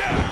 Yeah!